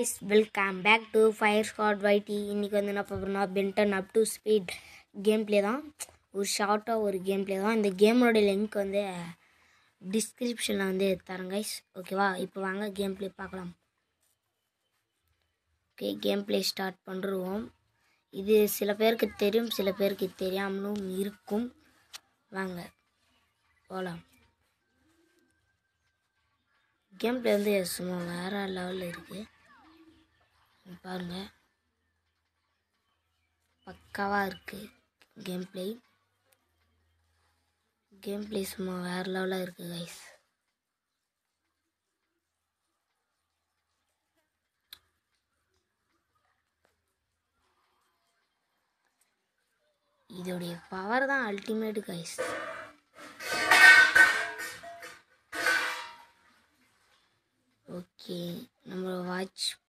Guys welcome back to fire Scott வைட்டி இன்றைக்கி வந்து என்ன பார்க்குறோம்னா Ben 10 up to speed game play தான். ஒரு ஷார்ட்டாக ஒரு கேம் ப்ளே தான். இந்த கேமோட லிங்க் வந்து டிஸ்கிரிப்ஷனில் வந்து தரேன் கைஸ் ஓகேவா இப்போ வாங்க கேம் ப்ளே பார்க்கலாம். ஓகே கேம் ப்ளே ஸ்டார்ட் பண்ணுறோம் இது சில பேருக்கு தெரியும் சில பேருக்கு தெரியாமலும் இருக்கும். வாங்க போகலாம் கேம் ப்ளே வந்து சும்மா வேறு லெவலில் இருக்குது பாருங்க. பக்காவாக இருக்குது கேம் ப்ளே கேம் பிளே சும்மா வேறு லெவலாக இருக்குது கைஸ் இதோடைய பவர் தான் அல்டிமேட் கைஸ் ஓகே நம்ம வாட்ச்